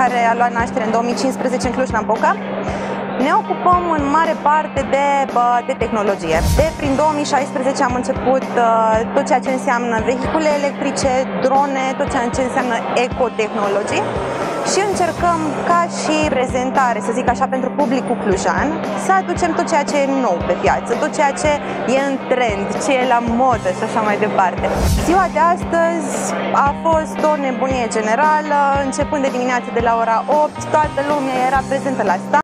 care a luat naștere în 2015 în Cluj-Napoca. Ne ocupăm în mare parte de, de tehnologie. De prin 2016 am început uh, tot ceea ce înseamnă vehicule electrice, drone, tot ceea ce înseamnă ecotehnologii și încercăm ca și prezentare, să zic așa, pentru publicul clujan, să aducem tot ceea ce e nou pe piață, tot ceea ce e în trend, ce e la modă și așa mai departe. Ziua de astăzi a fost o nebunie generală, începând de dimineață de la ora 8, toată lumea era prezentă la stand.